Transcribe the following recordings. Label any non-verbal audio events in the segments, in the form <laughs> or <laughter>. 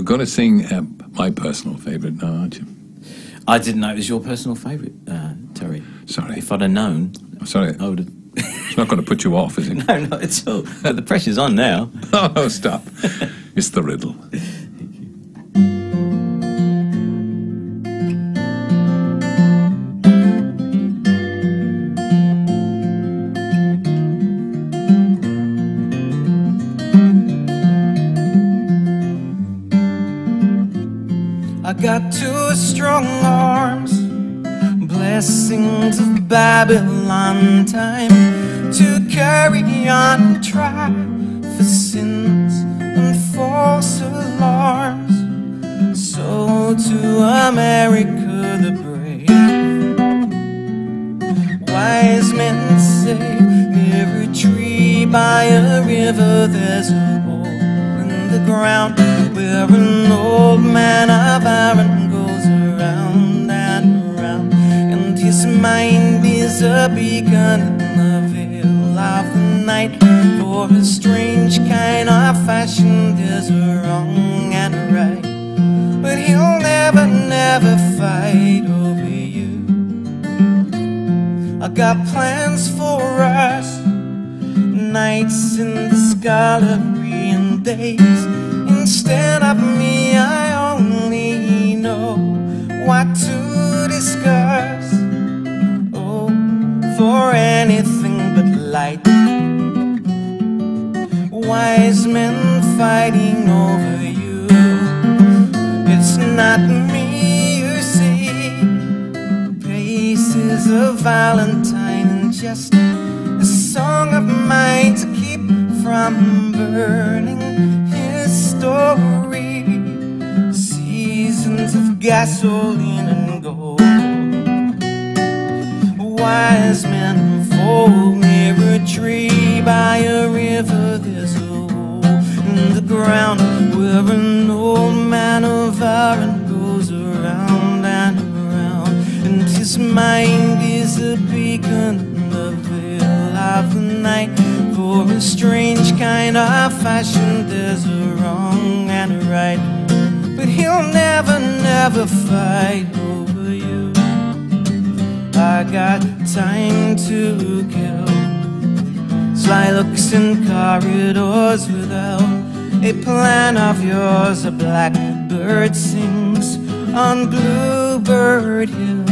you're going to sing uh, my personal favourite now, aren't you? I didn't know it was your personal favourite, uh, Terry. Sorry. If I'd have known, I'm sorry. I would have. It's not going to put you off, is it? <laughs> no, not at all. But the pressure's on now. <laughs> oh, stop. It's the riddle. Got two strong arms, blessings of Babylon time to carry on try for sins and false alarms. So to America the brave, wise men say a tree by a river there's a hole ground where an old man of iron goes around and around, and his mind is a beacon in the veil of the night. For a strange kind of fashion, there's a wrong and right, but he'll never, never fight over you. I got plans for us, nights in the and days. For anything but light. Wise men fighting over you. It's not me, you see. Paces of Valentine and just a song of mine to keep from burning his story. Seasons of gasoline and gold. Wise men fall near a tree by a river. There's a hole in the ground where an old man of iron goes around and around, and his mind is a beacon in the veil of the night. For a strange kind of fashion, there's a wrong and a right, but he'll never, never fight. I got time to kill. Sly looks in corridors without a plan of yours. A blackbird sings on Bluebird Hill.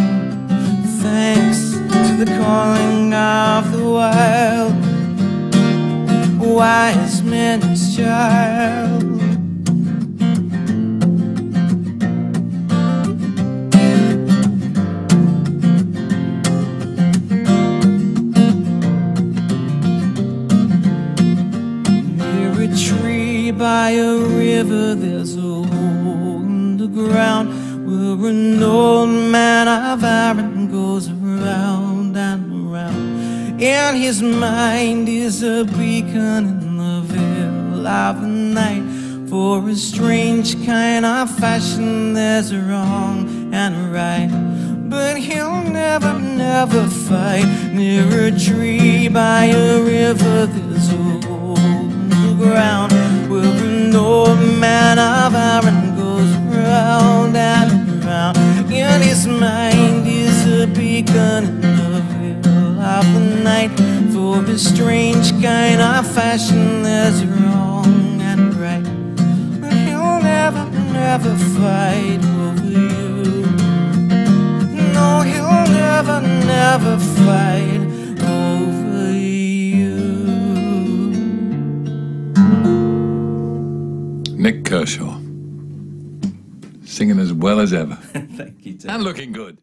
Thanks to the calling of the wild, wise men's child. By a river, there's a hole in the ground where an old man of iron goes around and around. And his mind is a beacon in the veil of the night. For a strange kind of fashion, there's a wrong and a right. But he'll never, never fight near a tree by a river. There's a hole in the ground man of iron goes round and round. And his mind is a beacon in the veil of the night. For a strange kind of fashion, a wrong and right. He'll never, never fight over you. No, he'll never, never fight Nick Kershaw. Singing as well as ever. <laughs> Thank you, Terry. and looking good.